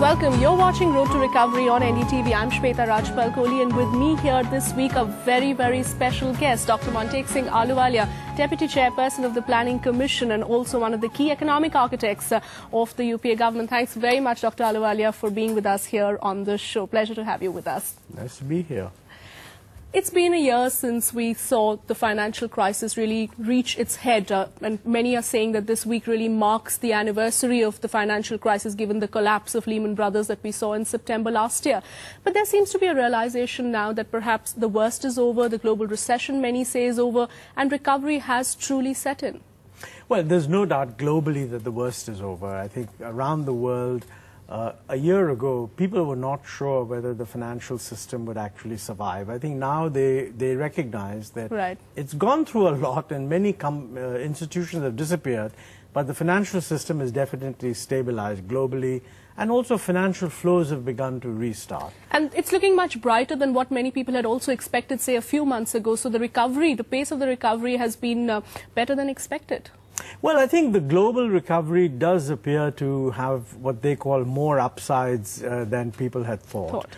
Welcome. You're watching Road to Recovery on NDTV. I'm Shweta Rajpal Kohli, and with me here this week a very, very special guest, Dr. Montek Singh Ahluwalia, Deputy Chairperson of the Planning Commission and also one of the key economic architects uh, of the UPA government. Thanks very much, Dr. Ahluwalia, for being with us here on the show. Pleasure to have you with us. Nice to be here. It's been a year since we saw the financial crisis really reach its head, uh, and many are saying that this week really marks the anniversary of the financial crisis given the collapse of Lehman Brothers that we saw in September last year. But there seems to be a realization now that perhaps the worst is over, the global recession, many say, is over, and recovery has truly set in. Well, there's no doubt globally that the worst is over. I think around the world, uh, a year ago, people were not sure whether the financial system would actually survive. I think now they, they recognize that right. it's gone through a lot and many uh, institutions have disappeared, but the financial system is definitely stabilized globally and also financial flows have begun to restart. And it's looking much brighter than what many people had also expected, say, a few months ago. So the recovery, the pace of the recovery has been uh, better than expected. Well, I think the global recovery does appear to have what they call more upsides uh, than people had thought. thought.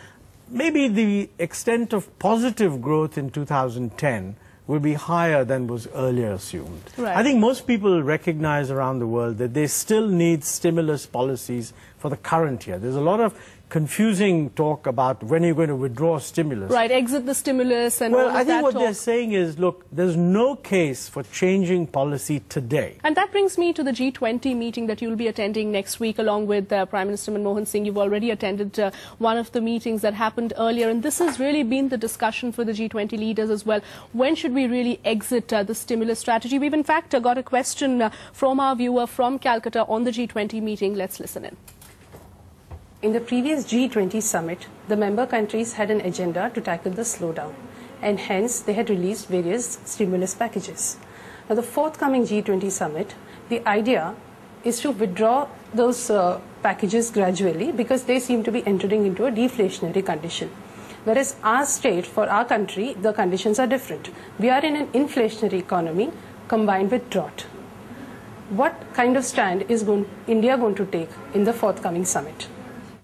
Maybe the extent of positive growth in 2010 will be higher than was earlier assumed. Right. I think most people recognize around the world that they still need stimulus policies for the current year. There's a lot of confusing talk about when you're going to withdraw stimulus. Right, exit the stimulus and well, all I think what talk. they're saying is, look, there's no case for changing policy today. And that brings me to the G20 meeting that you'll be attending next week along with uh, Prime Minister Manmohan Singh. You've already attended uh, one of the meetings that happened earlier, and this has really been the discussion for the G20 leaders as well. When should we really exit uh, the stimulus strategy? We've in fact uh, got a question uh, from our viewer from Calcutta on the G20 meeting. Let's listen in. In the previous G20 summit, the member countries had an agenda to tackle the slowdown, and hence they had released various stimulus packages. Now, the forthcoming G20 summit, the idea is to withdraw those uh, packages gradually because they seem to be entering into a deflationary condition. Whereas our state, for our country, the conditions are different. We are in an inflationary economy combined with drought. What kind of stand is going, India going to take in the forthcoming summit?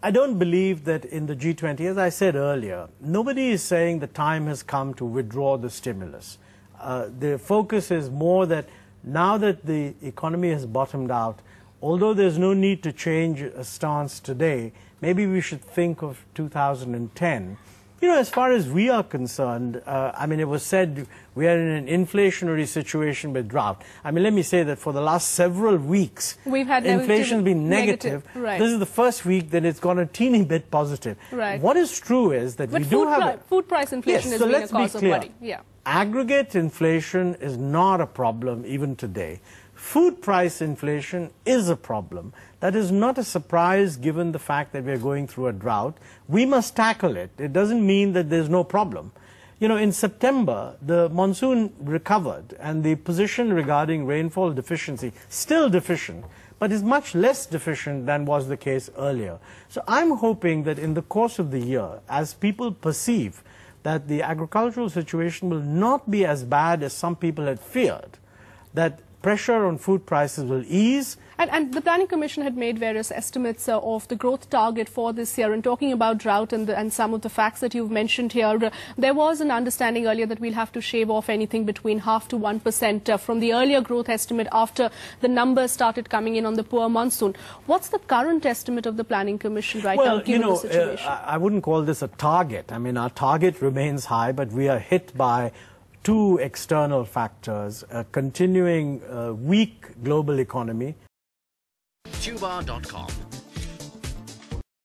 I don't believe that in the G20, as I said earlier, nobody is saying the time has come to withdraw the stimulus. Uh, the focus is more that now that the economy has bottomed out, although there's no need to change a stance today, maybe we should think of 2010 you know, as far as we are concerned, uh, I mean, it was said we are in an inflationary situation with drought. I mean, let me say that for the last several weeks, We've had inflation has been negative. negative. Right. This is the first week that it's gone a teeny bit positive. Right. What is true is that but we do have... Pri food price inflation yes, so let's be clear. Yeah. Aggregate inflation is not a problem even today. Food price inflation is a problem. That is not a surprise given the fact that we are going through a drought. We must tackle it. It doesn't mean that there's no problem. You know, in September, the monsoon recovered and the position regarding rainfall deficiency, still deficient, but is much less deficient than was the case earlier. So I'm hoping that in the course of the year, as people perceive that the agricultural situation will not be as bad as some people had feared, that pressure on food prices will ease. And, and the Planning Commission had made various estimates uh, of the growth target for this year. And talking about drought and, the, and some of the facts that you've mentioned here, uh, there was an understanding earlier that we'll have to shave off anything between half to 1% uh, from the earlier growth estimate after the numbers started coming in on the poor monsoon. What's the current estimate of the Planning Commission right well, now, given you know, the situation? I, I wouldn't call this a target. I mean, our target remains high, but we are hit by two external factors, a continuing uh, weak global economy. Tubar.com